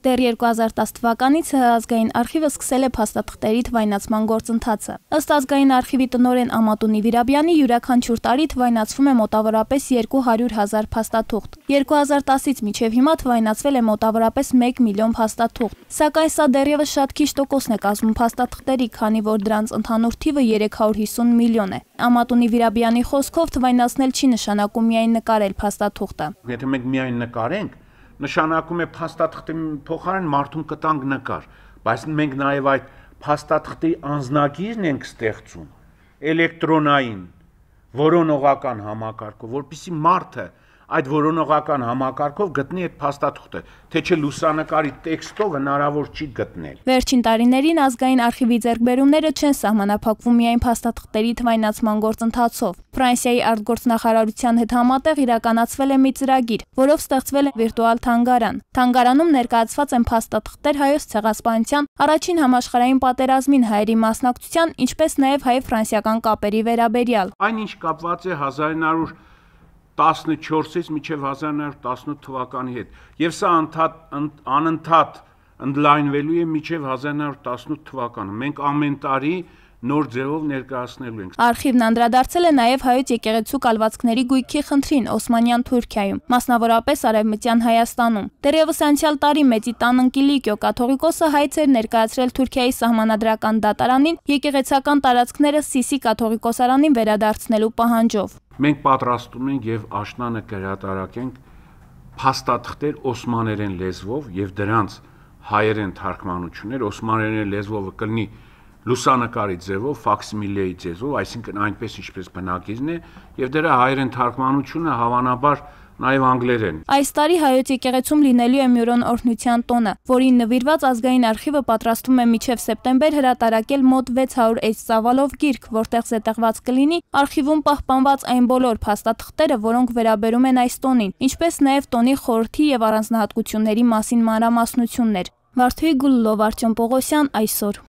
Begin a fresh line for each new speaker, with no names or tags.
Դեռ 2010 թվականից ազգային արխիվը սկսել է փաստաթղթերի թվայնացման գործընթացը։ Ըստ ազգային արխիվի տնօրեն Ամատունի Վիրաբյանի յուրաքանչյուր տարի թվայնացվում է մոտավորապես 200 հազար փաստաթուղթ։ 2010-ից մինչև հիմա թվայնացվել է մոտավորապես 1 միլիոն փաստաթուղթ։ Սակայն սա դեռևս շատ քիչ տոկոսն է կազմում փաստաթղթերի, քանի որ դրանց ընդհանուր թիվը 350 միլիոն է։ Ամատունի Վիրաբյանի խոսքով թվայնացնել չի նշանակում միայն նկարել փաստաթուղթը։
Եթե մենք միայն նկարենք, նշանակում է փաստաթղթի փոխարեն մարդուն կտանք նկար, բայց մենք նաև այդ փաստաթղթի անznագիրն ենք ստեղծում էլեկտրոնային որոնողական համակարգով, որpիսի մարդը այդ որոնողական համակարգով գտնի այդ փաստաթուղթը, թե չէ լուսանկարի տեքստով հնարավոր չի գտնել։
Վերջին տարիներին ազգային արխիվի ձեռքբերումները չեն սահմանափակվում միայն փաստաթղթերի թվայնացման գործընթացով։ Ֆրանսիայի արտգործնախարարության հետ համատեղ իրականացվել է մի ծրագիր, որով ստեղծվել է վիրտուալ թանգարան։ Թանգարանում ներկայացված են փաստաթղթեր հայոց ցեղասպանության առաջին համաշխարհային պատերազմին հայերի մասնակցության, ինչպես նաև հայ-ֆրանսիական կապերի վերաբերյալ։
Այնինչ կապված է 1900 14-ից մինչև 1918 թվականի հետ։ Եվ սա անդադ անընդհատ ընդլայնվելու է մինչև 1918 թվականը։ Մենք ամեն տարի նոր ձևով ներկայացնելու ենք։
Արխիվն անդրադարձել է նաև հայոց եկեղեցու կալվածքների գույքի խնդրին Օսմանյան Թուրքիայում, մասնավորապես Արևմտյան Հայաստանում։ Դեռևս անցյալ տարի Մեծի տան Անկիլիկյո կաթողիկոսը հայց էր ներկայացրել Թուրքիայի սահմանադրական դատարանին եկեղեցական տարածքները Սիսի կաթողիկոսարանին վերադարձնելու պահանջով։
Մենք պատրաստում ենք եւ աշնանը կհրատարակենք փաստաթղթեր օսմաներեն լեզվով եւ դրանց հայերեն թարգմանություններ օսմաներեն լեզվով կլինի լուսանկարի ձևով, ֆաքսիմիլեի ձևով, այսինքն այնպես ինչպես բնակիչն է եւ դրա հայերեն թարգմանությունը հավանաբար նաև անգլերեն։
Այս տարի հայոց եկեղեցում լինելու է Մյուրոն օրհնության տոնը, որին նվիրված ազգային արխիվը պատրաստում է միջև սեպտեմբեր հրատարակել մոտ 600 էջ ծավալով գիրք, որտեղ զետեղված կլինի արխիվում պահպանված այն բոլոր փաստաթղթերը, որոնք վերաբերում են այս տոնին, ինչպես նաև տոնի խորհրդի եւ առանձնահատկությունների մասին մանրամասնություններ։ Վարդուհի Գուլլով Արտյոմ Պողոսյան այսօր